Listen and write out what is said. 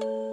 you